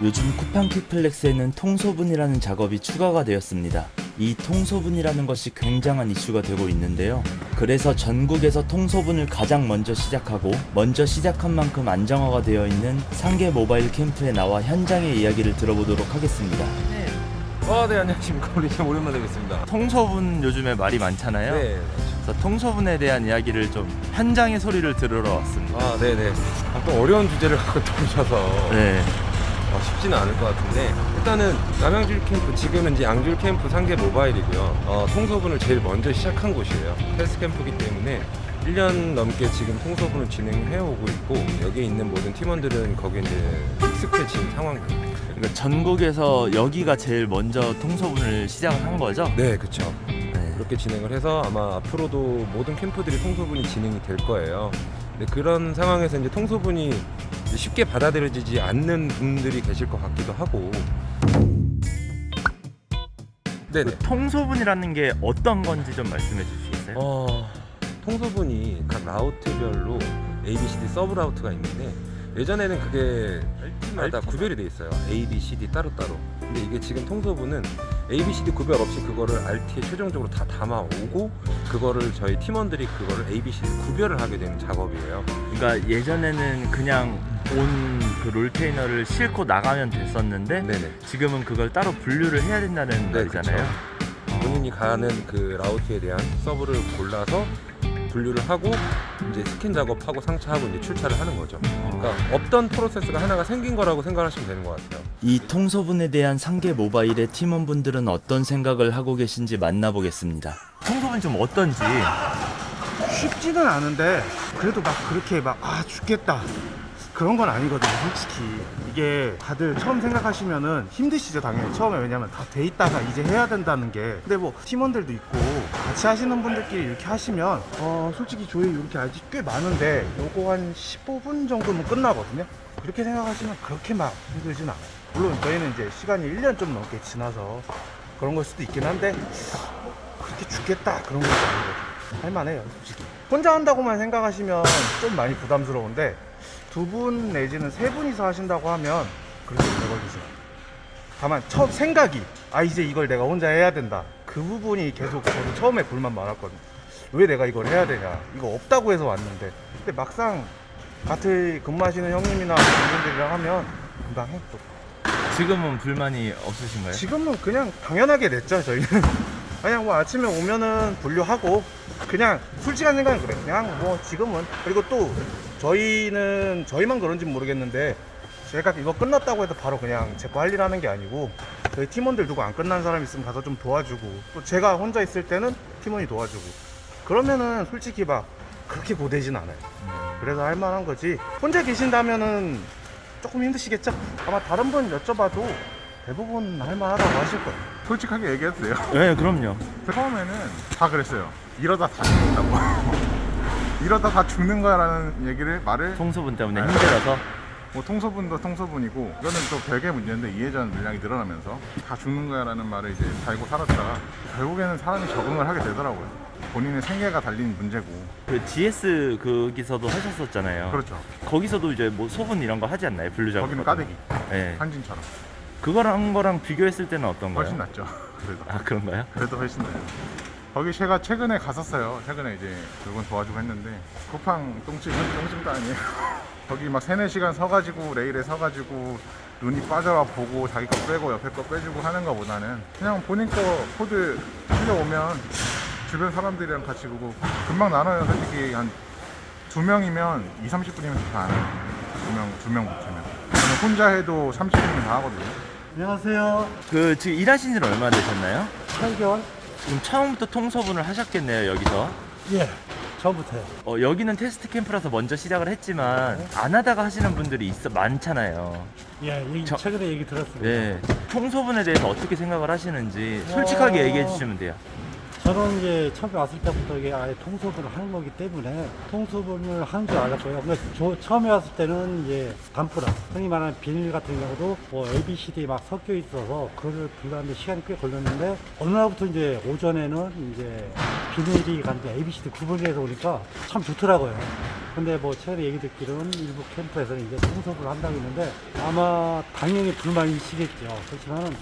요즘 쿠팡 퀵플렉스에는 통소분이라는 작업이 추가가 되었습니다. 이 통소분이라는 것이 굉장한 이슈가 되고 있는데요. 그래서 전국에서 통소분을 가장 먼저 시작하고 먼저 시작한 만큼 안정화가 되어 있는 상계 모바일 캠프에 나와 현장의 이야기를 들어보도록 하겠습니다. 아, 네, 안녕하십니까. 우리 참 오랜만에 뵙습니다. 통소분 요즘에 말이 많잖아요. 네. 그래서 통소분에 대한 이야기를 좀 현장의 소리를 들으러 왔습니다. 아, 네네. 가끔 어려운 주제를 갖고 들으셔서 네. 어, 쉽지는 않을 것 같은데 일단은 남양줄 캠프 지금은 이제 양줄 캠프 상계 모바일이고요. 어, 통소분을 제일 먼저 시작한 곳이에요. 헬스 캠프기 때문에 1년 넘게 지금 통소분을 진행해 오고 있고 여기에 있는 모든 팀원들은 거기에 이제 익숙해진 상황입니다. 그러니까 전국에서 여기가 제일 먼저 통소분을 시작을 한 거죠? 네, 그렇죠. 네. 그렇게 진행을 해서 아마 앞으로도 모든 캠프들이 통소분이 진행이 될 거예요. 근데 그런 상황에서 이제 통소분이 쉽게 받아들여지지 않는 분들이 계실 것 같기도 하고. 네네. 그 통소분이라는 게 어떤 건지 좀 말씀해 주시겠어요? 어, 통소분이 각 route별로 A, B, C, D sub route가 있는데 예전에는 그게 마다 구별이 돼 있어요. A, B, C, D 따로따로. 근데 이게 지금 통소분은 A, B, C, D 구별 없이 그거를 RT에 최종적으로 다 담아오고 그거를 저희 팀원들이 그거를 A, B, C, D 구별을 하게 되는 작업이에요. 그러니까 예전에는 그냥 온 그 롤테이너를 싣고 나가면 됐었는데 네네. 지금은 그걸 따로 분류를 해야 된다는 네, 말이잖아요. 본인이 가는 그 라우트에 대한 서브를 골라서 분류를 하고 이제 스캔 작업하고 상차하고 이제 출차를 하는 거죠. 그러니까 없던 프로세스가 하나가 생긴 거라고 생각하시면 되는 것 같아요. 이 통소분에 대한 상계 모바일의 팀원분들은 어떤 생각을 하고 계신지 만나보겠습니다. 통소분 좀 어떤지 쉽지는 않은데 그래도 막 그렇게 막 아 죽겠다 그런 건 아니거든요 솔직히. 이게 다들 처음 생각하시면은 힘드시죠 당연히. 처음에 왜냐면 다 돼 있다가 이제 해야 된다는 게. 근데 뭐 팀원들도 있고 같이 하시는 분들끼리 이렇게 하시면 어 솔직히 조회 이렇게 아직 꽤 많은데 요거 한 15분 정도면 끝나거든요. 그렇게 생각하시면 그렇게 막 힘들진 않아요. 물론 저희는 이제 시간이 1년 좀 넘게 지나서 그런 걸 수도 있긴 한데 그렇게 죽겠다 그런 것도 아니거든요. 할만해요 솔직히. 혼자 한다고만 생각하시면 좀 많이 부담스러운데 두 분 내지는 세 분이서 하신다고 하면 그렇게 않아요 다만 첫 생각이 아 이제 이걸 내가 혼자 해야 된다. 그 부분이 계속 저도 처음에 불만 많았거든요. 왜 내가 이걸 해야 되냐? 이거 없다고 해서 왔는데. 근데 막상 같이 근무하시는 형님이나 분들이랑 하면 금방 해 또. 지금은 불만이 없으신가요? 지금은 그냥 당연하게 냈죠 저희는 그냥 뭐 아침에 오면은 분류하고 그냥 솔직한 생각은 그래. 그냥 뭐 지금은. 그리고 또 저희는 저희만 그런지 모르겠는데 제가 이거 끝났다고 해서 바로 그냥 제 거 할 일 하는 게 아니고 저희 팀원들 누구 안 끝난 사람 있으면 가서 좀 도와주고 또 제가 혼자 있을 때는 팀원이 도와주고. 그러면은 솔직히 막 그렇게 고되진 않아요. 그래서 할 만한 거지. 혼자 계신다면은 조금 힘드시겠죠? 아마 다른 분 여쭤봐도 대부분 할 만하다고 하실 거예요 솔직하게 얘기해도 돼요? 네, 그럼요. 처음에는 다 그랬어요. 이러다 다 죽는다고. 이러다 다 죽는 거야라는 얘기를 말을 통소분 때문에 아, 힘들어서 뭐 통소분도 통소분이고 이거는 또 별개의 문제인데 이해전 물량이 늘어나면서 다 죽는 거야라는 말을 이제 달고 살았다가 결국에는 사람이 적응을 하게 되더라고요. 본인의 생계가 달린 문제고 그 GS 거기서도 하셨었잖아요. 그렇죠. 거기서도 이제 뭐 소분 이런 거 하지 않나요? 분류 작업. 거기는 까대기 네. 한진처럼 그거랑 거랑 비교했을 때는 어떤가요? 훨씬 낫죠. 그래도 아 그런가요? 그래도 훨씬 나요. 거기 제가 최근에 갔었어요. 최근에 이제 그분 도와주고 했는데 쿠팡 똥찜은 똥찜도 아니에요. 거기 막 세네 시간 서가지고 레일에 서가지고 눈이 빠져와 보고 자기 거 빼고 옆에 거 빼주고 하는 거보다는 그냥 본인 거 코드 실려오면 주변 사람들이랑 같이 보고 금방 나눠요. 솔직히 한 두 명이면 2, 30분이면 다 안 해요. 두 명, 두 명 붙으면. 저는 혼자 해도 30분이면 다 하거든요. 안녕하세요 그 지금 일하신 지는 얼마나 되셨나요? 8개월 지금 처음부터 통소분을 하셨겠네요 여기서. 예 처음부터요 어, 여기는 테스트 캠프라서 먼저 시작을 했지만 안 하다가 하시는 분들이 있어 많잖아요. 예, 이 저- 최근에 얘기 들었습니다. 네. 통소분에 대해서 어떻게 생각을 하시는지 솔직하게 어. 얘기해 주시면 돼요. 저는 이제 처음에 왔을 때부터 이게 아예 통수분을 하는 거기 때문에 통수분을 하는 줄 알았고요. 근데 저 처음에 왔을 때는 이제 단프라, 흔히 말하는 비닐 같은 경우도 뭐 A, B, C, D 막 섞여 있어서 그거를 분류하는데 시간이 꽤 걸렸는데 어느 날부터 이제 오전에는 이제 비닐이 간데 ABCD 구분해서 오니까 참 좋더라고요. 근데 뭐 최근에 얘기 듣기로는 일부 캠프에서는 이제 청소를 한다고 했는데 아마 당연히 불만이시겠죠. 그렇지만은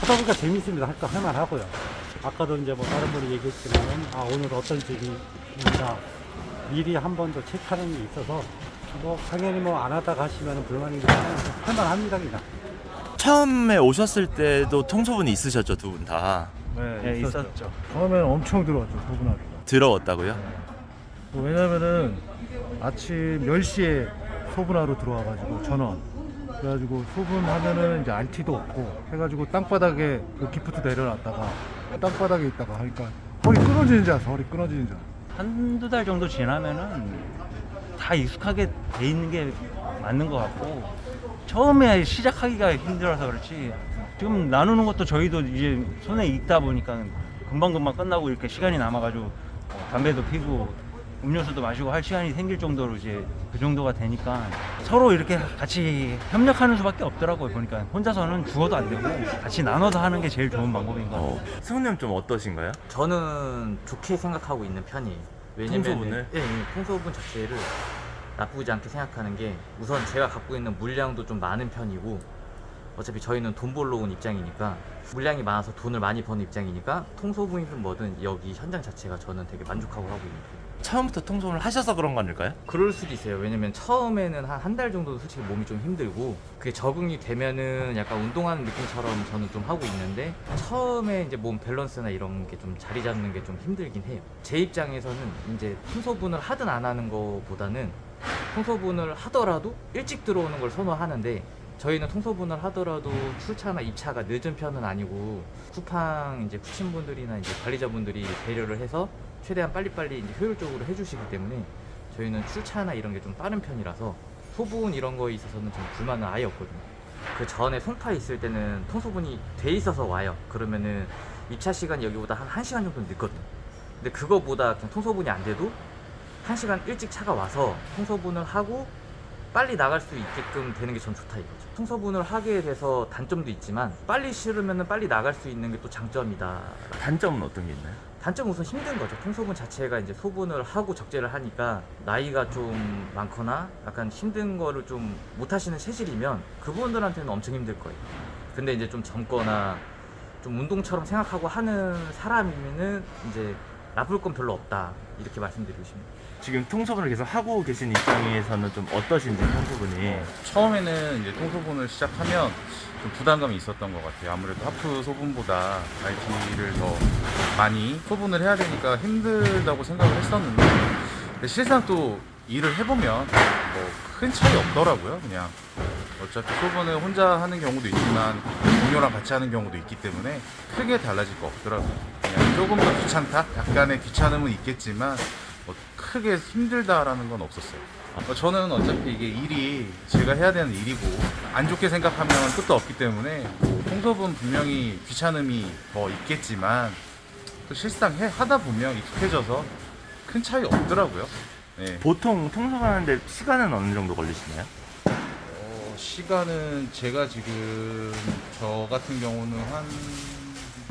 하다 보니까 재밌습니다. 할까 할만하고요. 아까도 이제 뭐 다른 분이 얘기했지만 아 오늘 어떤 집이니까 미리 한 번 더 체크하는 게 있어서 뭐 당연히 뭐 안 하다 가시면 불만이지만 할만합니다 그냥. 처음에 오셨을 때도 통소분이 있으셨죠 두 분 다. 네, 예, 있었죠. 처음에는 엄청 들어왔죠, 소분하기가. 들어왔다고요? 뭐 왜냐면은 아침 10시에 소분하러 들어와가지고 전원. 그래가지고 소분하면은 이제 RT도 없고 해가지고 땅바닥에 그 기프트 내려놨다가 땅바닥에 있다가 하니까 허리 끊어지는 줄 알았어, 허리 끊어지는 줄 알았어. 한두 달 정도 지나면은 다 익숙하게 돼 있는 게 맞는 것 같고 처음에 시작하기가 힘들어서 그렇지 지금 나누는 것도 저희도 이제 손에 익다 보니까 금방금방 끝나고 이렇게 시간이 남아가지고 어, 담배도 피고 음료수도 마시고 할 시간이 생길 정도로 이제 그 정도가 되니까 서로 이렇게 같이 협력하는 수밖에 없더라고요 보니까 혼자서는 죽어도 안 되고 같이 나눠서 하는 게 제일 좋은 방법인 것 같아요. 어. 승우님 좀 어떠신가요? 저는 좋게 생각하고 있는 편이에요. 왜냐면 통소분을? 예, 예, 통소분 자체를 나쁘지 않게 생각하는 게 우선 제가 갖고 있는 물량도 좀 많은 편이고 어차피 저희는 돈 벌러 온 입장이니까 물량이 많아서 돈을 많이 버는 입장이니까 통소분이든 뭐든 여기 현장 자체가 저는 되게 만족하고 하고 있는 편이에요. 처음부터 통소분을 하셔서 그런 거 아닐까요? 그럴 수도 있어요. 왜냐면 처음에는 한 한 달 정도 솔직히 몸이 좀 힘들고 그게 적응이 되면은 약간 운동하는 느낌처럼 저는 좀 하고 있는데 처음에 이제 몸 밸런스나 이런 게 좀 자리 잡는 게 좀 힘들긴 해요. 제 입장에서는 이제 통소분을 하든 안 하는 거보다는 통소분을 하더라도 일찍 들어오는 걸 선호하는데 저희는 통소분을 하더라도 출차나 입차가 늦은 편은 아니고 쿠팡 이제 쿠친분들이나 이제 관리자분들이 배려를 해서 최대한 빨리빨리 이제 효율적으로 해주시기 때문에 저희는 출차나 이런 게 좀 빠른 편이라서 소분 이런 거에 있어서는 좀 불만은 아예 없거든요. 그 전에 송파 있을 때는 통소분이 돼 있어서 와요. 그러면은 입차 시간이 여기보다 한 1시간 정도 늦거든. 근데 그거보다 그냥 통소분이 안 돼도 1시간 일찍 차가 와서 통소분을 하고 빨리 나갈 수 있게끔 되는 게 전 좋다 이거죠. 통소분을 하게 돼서 단점도 있지만 빨리 실으면 빨리 나갈 수 있는 게 또 장점이다. 단점은 어떤 게 있나요? 단점은 우선 힘든 거죠. 통소분 자체가 이제 소분을 하고 적재를 하니까 나이가 좀 많거나 약간 힘든 거를 좀 못하시는 체질이면 그분들한테는 엄청 힘들 거예요. 근데 이제 좀 젊거나 좀 운동처럼 생각하고 하는 사람이면은 이제 나쁠 건 별로 없다 이렇게 말씀드리고 싶네요. 지금 통소분을 계속 하고 계신 입장에서는 좀 어떠신지 통소분이 처음에는 이제 통소분을 시작하면 좀 부담감이 있었던 것 같아요. 아무래도 하프 소분보다 RT를 더 많이 소분을 해야 되니까 힘들다고 생각을 했었는데 근데 실상 또 일을 해보면 뭐 큰 차이 없더라고요. 그냥 어차피 소분을 혼자 하는 경우도 있지만 동료랑 같이 하는 경우도 있기 때문에 크게 달라질 거 없더라고요. 그냥 조금 더 귀찮다? 약간의 귀찮음은 있겠지만 뭐 크게 힘들다라는 건 없었어요. 어, 저는 어차피 이게 일이 제가 해야 되는 일이고 안 좋게 생각하면 끝도 없기 때문에 뭐 통섭은 분명히 귀찮음이 더 있겠지만 또 실상 해 하다 보면 익숙해져서 큰 차이 없더라고요. 네. 보통 통소분하는데 시간은 어느 정도 걸리시나요? 어, 시간은 제가 지금 저 같은 경우는 한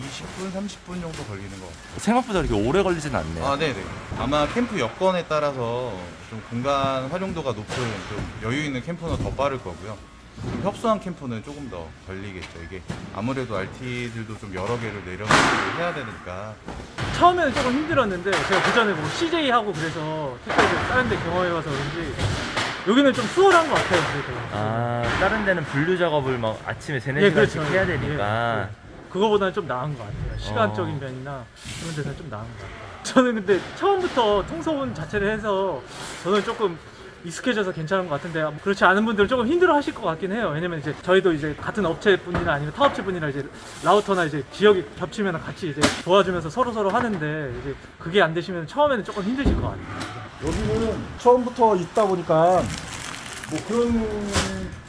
20분, 30분 정도 걸리는 것 같아요. 생각보다 그렇게 오래 걸리진 않네요. 아, 네네. 아마 캠프 여건에 따라서 좀 공간 활용도가 높은 좀 여유 있는 캠프는 더 빠를 거고요. 좀 협소한 캠프는 조금 더 걸리겠죠. 이게 아무래도 RT들도 좀 여러 개를 내려놓고 해야 되니까. 처음에는 조금 힘들었는데 제가 그전에 뭐 CJ 하고 그래서 택배를 다른 데 경험해봐서 그런지 여기는 좀 수월한 것 같아요 그래도 아 다른 데는 분류 작업을 막 아침에 3, 4 예, 시간씩 그렇죠. 해야 되니까 예, 예. 그거보다는 좀 나은 것 같아요 시간적인 어. 면이나 그런 데서는 좀 나은 것 같아요 저는 근데 처음부터 통소분 자체를 해서 저는 조금 익숙해져서 괜찮은 것 같은데 그렇지 않은 분들은 조금 힘들어 하실 것 같긴 해요 왜냐면 이제 저희도 이제 같은 업체 분이나 아니면 타 업체 분이나 이제 라우터나 이제 지역이 겹치면 같이 이제 도와주면서 서로 서로 하는데 이제 그게 안 되시면 처음에는 조금 힘드실 것 같아요 여기는 처음부터 있다 보니까 뭐 그런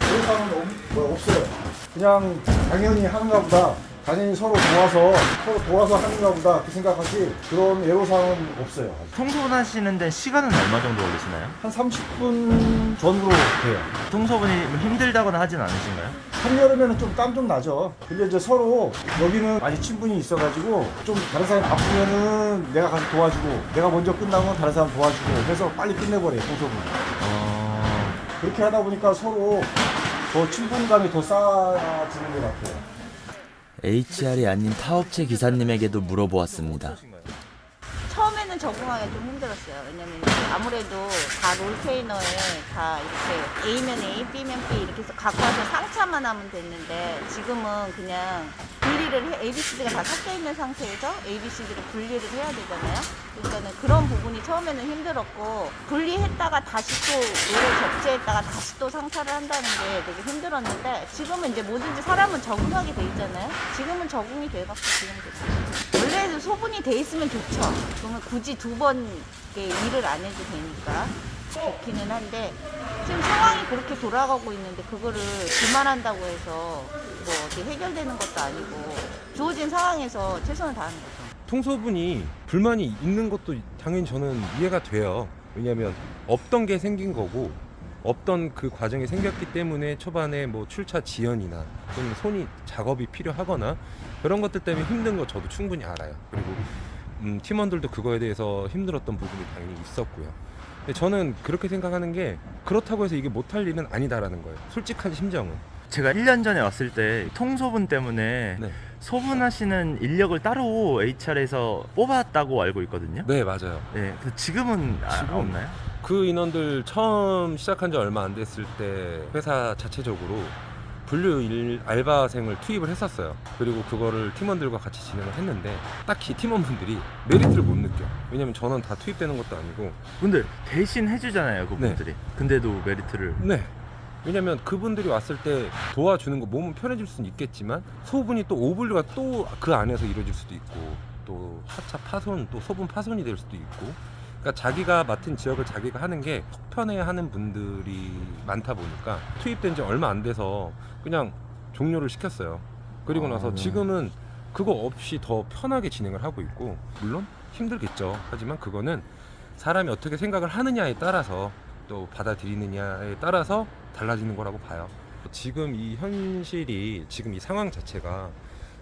예상은 없, 뭐 없어요. 그냥 당연히 하는가 보다 당연히 서로 도와서 서로 도와서 하는가 보다 그렇게 생각하지 그런 애로사항은 없어요. 통소분 하시는 데 시간은 얼마 정도 걸리시나요? 한 30분 전으로 돼요. 통소분이 힘들다거나 하진 않으신가요? 한여름에는 좀 땀 좀 나죠. 근데 이제 서로 여기는 많이 친분이 있어가지고 좀 다른 사람이 아프면은 내가 가서 도와주고 내가 먼저 끝나면 다른 사람 도와주고 해서 빨리 끝내버려요 동서분. 어... 그렇게 하다 보니까 서로 더 친분감이 더 쌓아지는 것 같아요. HR이 아닌 타업체 기사님에게도 물어보았습니다. 처음에는 적응하기 좀 힘들었어요. 왜냐면 아무래도 다 롤테이너에 다 이렇게 A면 A, B면 B 이렇게 해서 갖고 와서 상차만 하면 됐는데 지금은 그냥 분리를 해, ABCD가 다 섞여 있는 상태에서 ABCD를 분리를 해야 되잖아요. 그러니까는 그런 부분이 처음에는 힘들었고 분리했다가 다시 또 롤을 적재했다가 다시 또 상차를 한다는 게 되게 힘들었는데 지금은 이제 뭐든지 사람은 적응하게 돼 있잖아요. 지금은 적응이 돼갖고 지금 됐어요. 원래 소분이 돼 있으면 좋죠. 그러면 굳이 두 번 일을 안 해도 되니까 좋기는 한데 지금 상황이 그렇게 돌아가고 있는데 그거를 그만한다고 해서 뭐 어디 해결되는 것도 아니고 주어진 상황에서 최선을 다하는 거죠. 통소분이 불만이 있는 것도 당연히 저는 이해가 돼요. 왜냐하면 없던 게 생긴 거고 없던 그 과정이 생겼기 때문에 초반에 뭐 출차 지연이나 또는 손이 작업이 필요하거나 그런 것들 때문에 힘든 거 저도 충분히 알아요. 그리고 음, 팀원들도 그거에 대해서 힘들었던 부분이 당연히 있었고요. 저는 그렇게 생각하는 게 그렇다고 해서 이게 못할 일은 아니다라는 거예요. 솔직한 심정은. 제가 1년 전에 왔을 때 통소분 때문에 네. 소분하시는 인력을 따로 HR에서 뽑았다고 알고 있거든요. 네 맞아요. 네, 지금은 아, 지금 없나요? 그 인원들 처음 시작한 지 얼마 안 됐을 때 회사 자체적으로 분류 일, 알바생을 투입을 했었어요. 그리고 그거를 팀원들과 같이 진행을 했는데 딱히 팀원분들이 메리트를 못 느껴. 왜냐면 저는 다 투입되는 것도 아니고 근데 대신 해주잖아요, 그분들이. 근데도 메리트를. 네. 왜냐면 그분들이 왔을 때 도와주는 거 몸은 편해질 수는 있겠지만 소분이 또 오분류가 또 그 안에서 이루어질 수도 있고 또 하차 파손 또 소분 파손이 될 수도 있고 그러니까 자기가 맡은 지역을 자기가 하는 게 속편해 하는 분들이 많다 보니까 투입된 지 얼마 안 돼서 그냥 종료를 시켰어요. 그리고 나서 아. 지금은 그거 없이 더 편하게 진행을 하고 있고 물론 힘들겠죠. 하지만 그거는 사람이 어떻게 생각을 하느냐에 따라서 또 받아들이느냐에 따라서 달라지는 거라고 봐요. 지금 이 현실이 지금 이 상황 자체가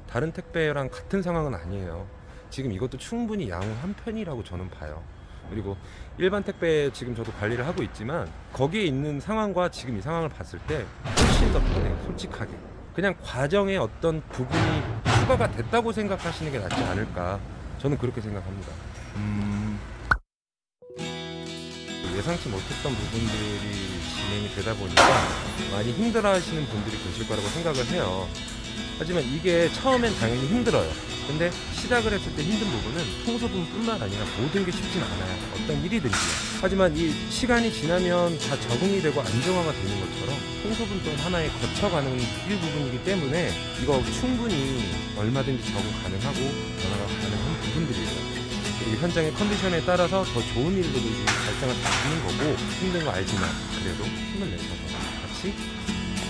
다른 택배랑 같은 상황은 아니에요. 지금 이것도 충분히 양호 한 편이라고 저는 봐요. 그리고 일반 택배 지금 저도 관리를 하고 있지만 거기에 있는 상황과 지금 이 상황을 봤을 때 훨씬 더 편해요. 솔직하게. 그냥 과정에 어떤 부분이 추가가 됐다고 생각하시는 게 낫지 않을까. 저는 그렇게 생각합니다. 음, 예상치 못했던 부분들이 진행이 되다 보니까 많이 힘들어 하시는 분들이 계실 거라고 생각을 해요. 하지만 이게 처음엔 당연히 힘들어요. 근데 시작을 했을 때 힘든 부분은 통소분뿐만 아니라 모든 게 쉽진 않아요. 어떤 일이든지요. 하지만 이 시간이 지나면 다 적응이 되고 안정화가 되는 것처럼 통소분 또한 하나의 거쳐가는 일부분이기 때문에 이거 충분히 얼마든지 적응 가능하고 변화가 가능한 부분들이에요. 현장의 컨디션에 따라서 더 좋은 일들이 발생할 수 있는 거고 힘든 거 알지만 그래도 힘을 내셔서 같이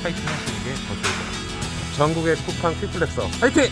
파이팅 하시는 게 더 좋을 것 같습니다. 전국의 쿠팡 퀵플렉서 파이팅!